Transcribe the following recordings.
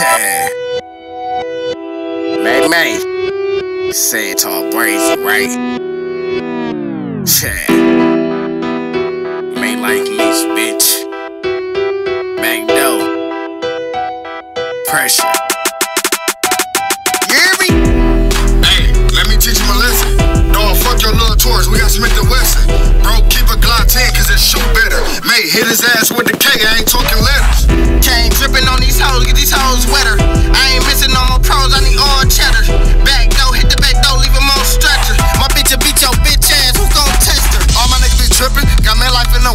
time. May May. Say it all brazy, right? Chad. May like me, bitch. Back no Pressure. You hear me? Hey, let me teach you my lesson. Dog, fuck your little tours. We got Smith and Wesson. Bro, keep a Glock 10, cause it shoot better. May hit his ass with the K. I ain't talking.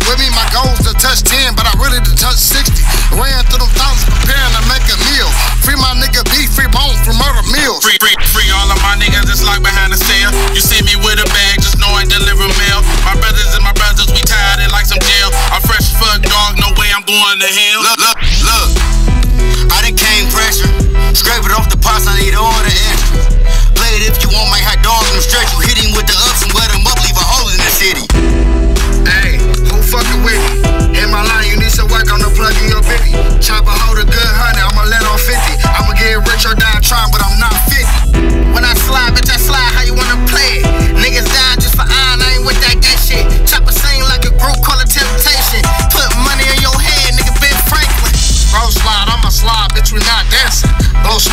with me. My goal's to touch 10, but I really to touch 60. Ran through them thousands preparing to make a meal. Free my nigga B, free bones from murder meals. Free, free.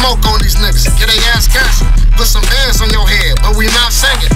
smoke on these niggas. Get their ass cancer. Put some bands on your head, but we not singing.